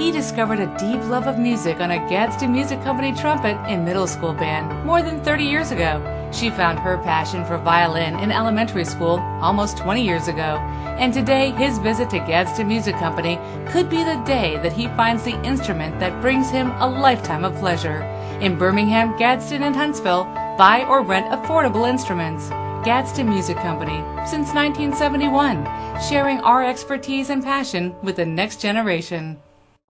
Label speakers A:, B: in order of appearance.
A: He discovered a deep love of music on a Gadsden Music Company trumpet in middle school band more than 30 years ago. She found her passion for violin in elementary school almost 20 years ago. And today, his visit to Gadsden Music Company could be the day that he finds the instrument that brings him a lifetime of pleasure. In Birmingham, Gadsden, and Huntsville, buy or rent affordable instruments. Gadsden Music Company, since 1971, sharing our expertise and passion with the next generation.